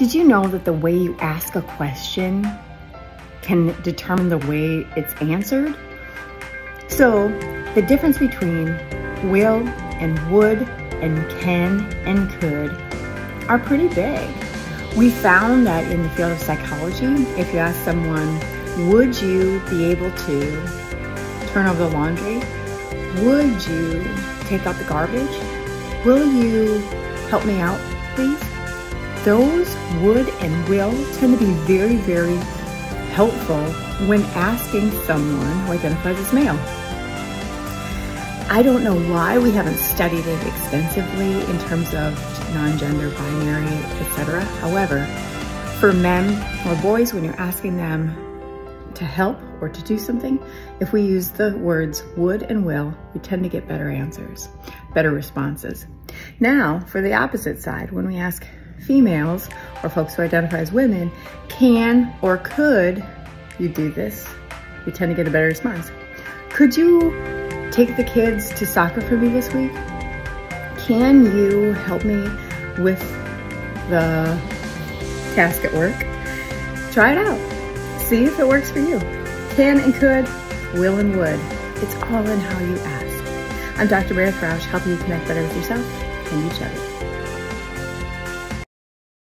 Did you know that the way you ask a question can determine the way it's answered? So the difference between will and would and can and could are pretty big. We found that in the field of psychology, if you ask someone, would you be able to turn over the laundry? Would you take out the garbage? Will you help me out, please? Those would and will tend to be very, very helpful when asking someone who identifies as male. I don't know why we haven't studied it extensively in terms of non-gender, binary, etc. However, for men or boys, when you're asking them to help or to do something, if we use the words would and will, we tend to get better answers, better responses. Now, for the opposite side, when we ask females or folks who identify as women, can or could you do this? you tend to get a better response. Could you take the kids to soccer for me this week? Can you help me with the task at work? Try it out. See if it works for you. Can and could, will and would. It's all in how you ask. I'm Dr. Meredith Rausch, helping you connect better with yourself and each other.